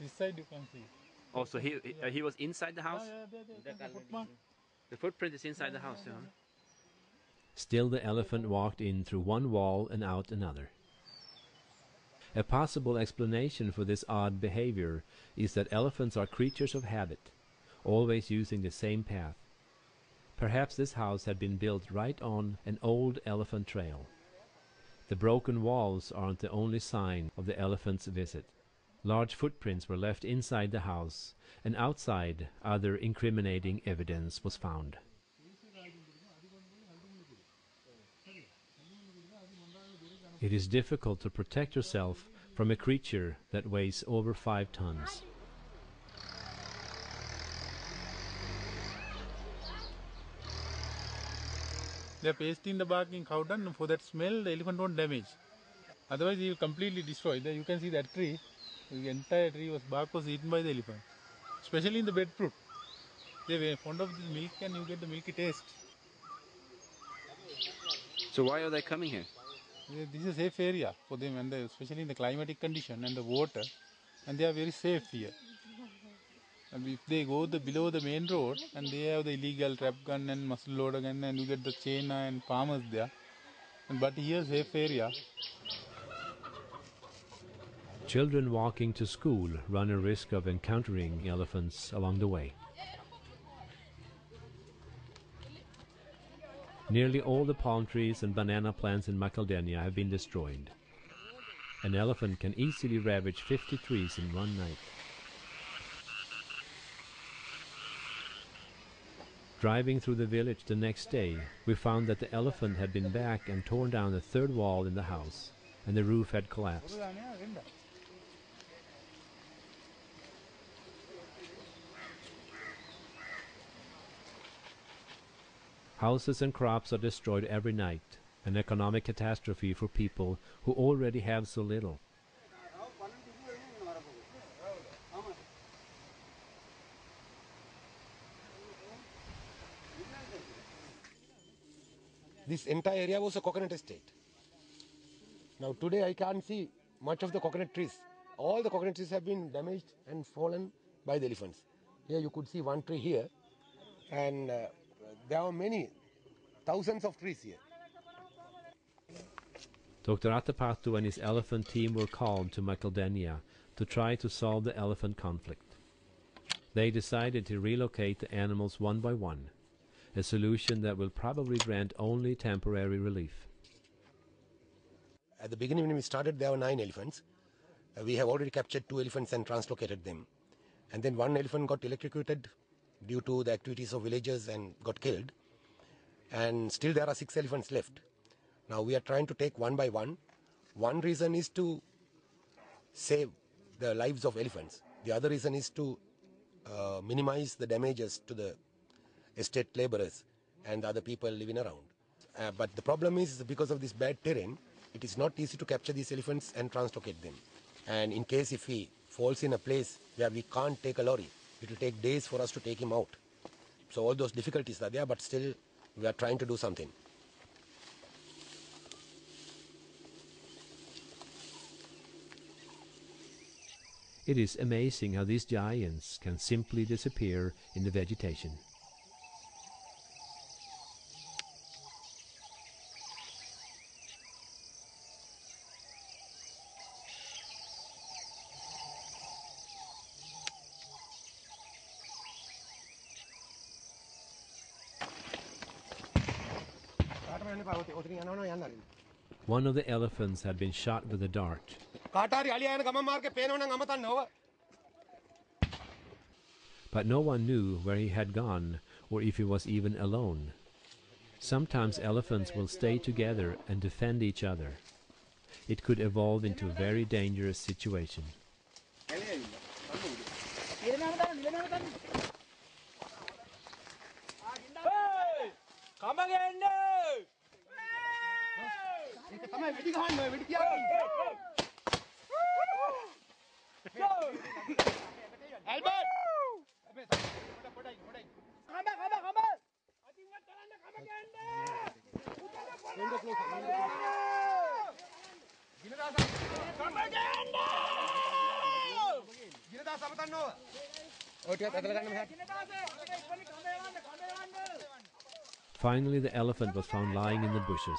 This side you can see. Oh, so he he, uh, he was inside the house. Yeah, there, there, there, the footmark. The footprint is inside the house. Yeah. Still, the elephant walked in through one wall and out another. A possible explanation for this odd behavior is that elephants are creatures of habit, always using the same path. Perhaps this house had been built right on an old elephant trail. The broken walls aren't the only sign of the elephant's visit. Large footprints were left inside the house, and outside other incriminating evidence was found. It is difficult to protect yourself from a creature that weighs over five tons. They are pasting the bark in cow dung for that smell the elephant won't damage. Otherwise he will completely destroy. You can see that tree. The entire tree was bark was eaten by the elephant. Especially in the breadfruit. They were fond of this milk and you get the milky taste. So why are they coming here? This is a safe area for them and the, especially in the climatic condition and the water and they are very safe here. And if they go the below the main road and they have the illegal trap gun and muzzle loader gun and you get the chain and farmers there. And, but here safe area. Children walking to school run a risk of encountering elephants along the way. Nearly all the palm trees and banana plants in Macaldenia have been destroyed. An elephant can easily ravage 50 trees in one night. Driving through the village the next day, we found that the elephant had been back and torn down the third wall in the house, and the roof had collapsed. Houses and crops are destroyed every night, an economic catastrophe for people who already have so little. This entire area was a coconut estate. Now today I can't see much of the coconut trees. All the coconut trees have been damaged and fallen by the elephants. Here you could see one tree here and uh, there are many, thousands of trees here. Dr. Atapattu and his elephant team were called to Macaldenia to try to solve the elephant conflict. They decided to relocate the animals one by one, a solution that will probably grant only temporary relief. At the beginning when we started there were nine elephants. Uh, we have already captured two elephants and translocated them. And then one elephant got electrocuted due to the activities of villagers and got killed. And still there are six elephants left. Now we are trying to take one by one. One reason is to save the lives of elephants. The other reason is to uh, minimize the damages to the estate laborers and the other people living around. Uh, but the problem is because of this bad terrain, it is not easy to capture these elephants and translocate them. And in case if he falls in a place where we can't take a lorry, it will take days for us to take him out. So all those difficulties are there, but still we are trying to do something. It is amazing how these giants can simply disappear in the vegetation. One of the elephants had been shot with a dart. But no one knew where he had gone or if he was even alone. Sometimes elephants will stay together and defend each other. It could evolve into a very dangerous situation. Hey! Come again! Finally the elephant was found lying in the bushes.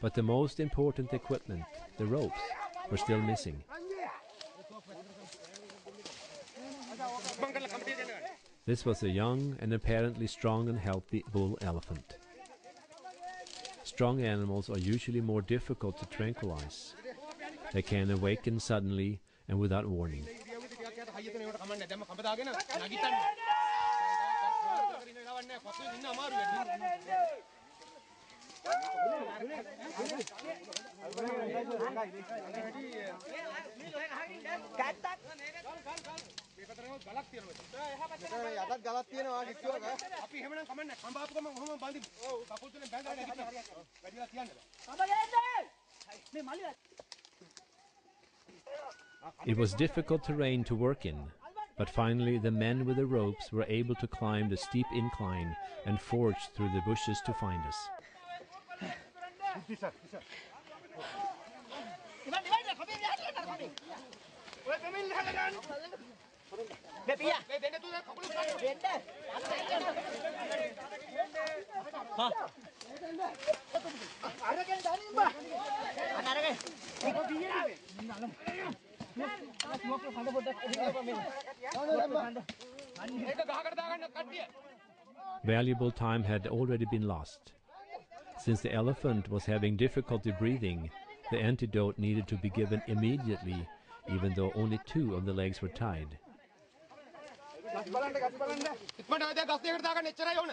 But the most important equipment, the ropes, were still missing. This was a young and apparently strong and healthy bull elephant. Strong animals are usually more difficult to tranquilize. They can awaken suddenly and without warning. It was difficult terrain to work in, but finally the men with the ropes were able to climb the steep incline and forged through the bushes to find us. Valuable time had already been lost. Since the elephant was having difficulty breathing, the antidote needed to be given immediately, even though only two of the legs were tied. ඉක්මනට ඔය දැන් ගස් දෙකට දාගන්න එච්චරයි ඕන.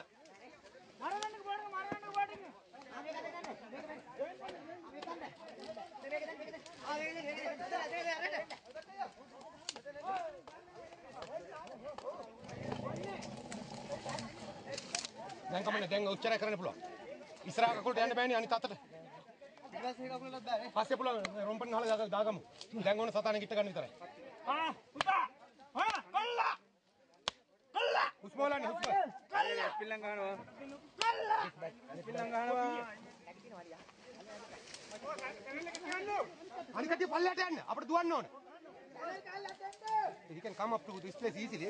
දැන් කමන්නේ දැන් උච්චරය කරන්න පුළුවන්. ඉස්සරහ කකුලට යන්න බෑනේ අනිත් අතට. පස්සේ පුළුවන් රොම්පන් හොල දාගමු. දැන් ඕන සතානේ ගිට ගන්න විතරයි. ආ පුතා. ආ කල්ලා. කල්ලා. හුස්ම හොලන්න හුස්ම. පිල්ලම් ගන්නවා. පිල්ලම් ගන්නවා. අනිත් කටිය පල්ලයට යන්න. අපිට දුවන්න ඕන. He can come up to this place easily.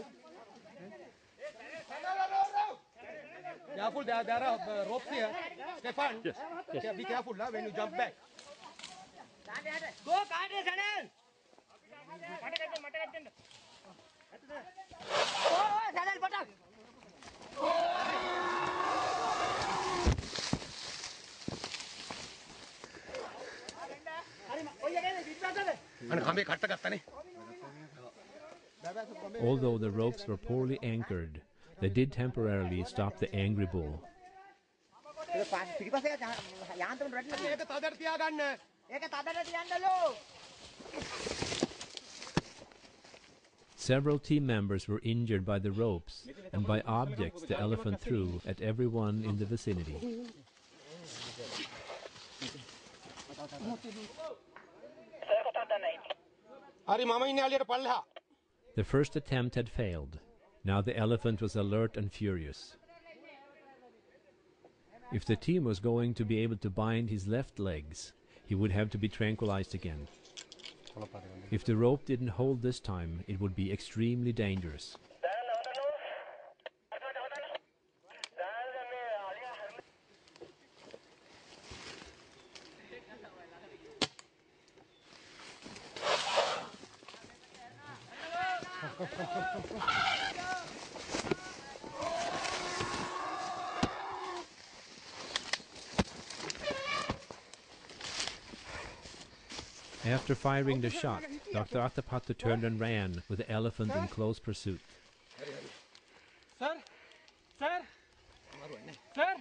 Careful, there, there are uh, ropes here. Stefan, yes. Yes. be careful when you jump back. Go, Oh, Although the ropes were poorly anchored, they did temporarily stop the angry bull. Several team members were injured by the ropes and by objects the elephant threw at everyone in the vicinity. The first attempt had failed. Now the elephant was alert and furious. If the team was going to be able to bind his left legs, he would have to be tranquilized again. If the rope didn't hold this time, it would be extremely dangerous. After firing the shot, Dr. Atapattu turned and ran with the elephant in close pursuit. Sir? Sir? Sir?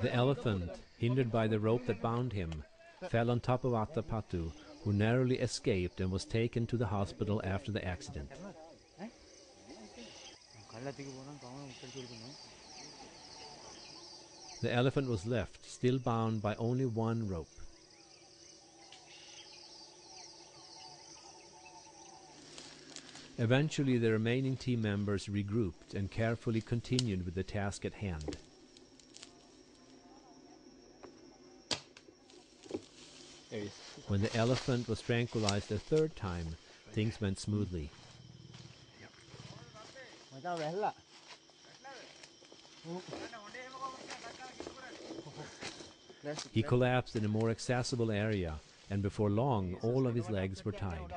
The elephant, hindered by the rope that bound him, fell on top of Atapattu, who narrowly escaped and was taken to the hospital after the accident. The elephant was left, still bound by only one rope. Eventually, the remaining team members regrouped and carefully continued with the task at hand. When the elephant was tranquilized a third time, things went smoothly. He collapsed in a more accessible area, and before long, all of his legs were tied.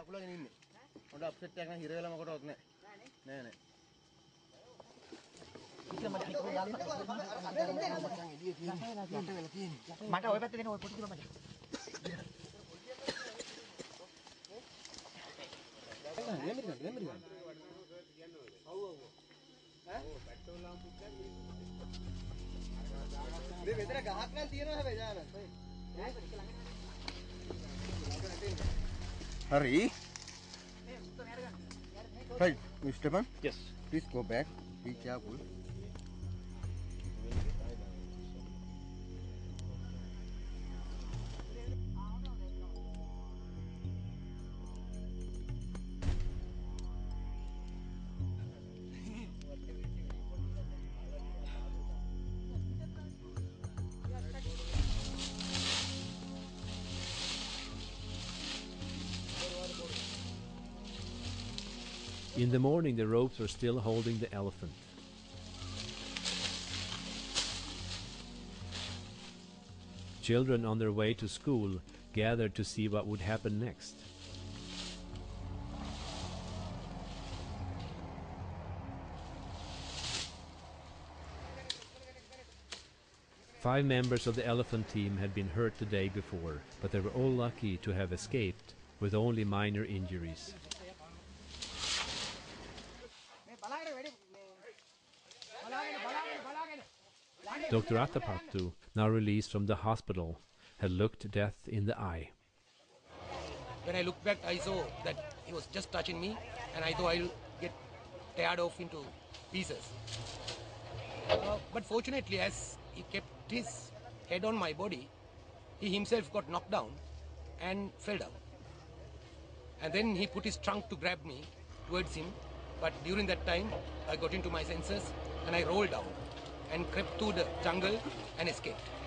Hurry. Hey, Mr. Stefan? Yes. Please go back. Be careful. In the morning, the ropes were still holding the elephant. Children on their way to school gathered to see what would happen next. Five members of the elephant team had been hurt the day before, but they were all lucky to have escaped with only minor injuries. Dr. Atapattu, now released from the hospital, had looked death in the eye. When I looked back, I saw that he was just touching me, and I thought I'll get teared off into pieces. Uh, but fortunately, as he kept his head on my body, he himself got knocked down and fell down. And then he put his trunk to grab me towards him, but during that time, I got into my senses and I rolled down and crept through the jungle and escaped.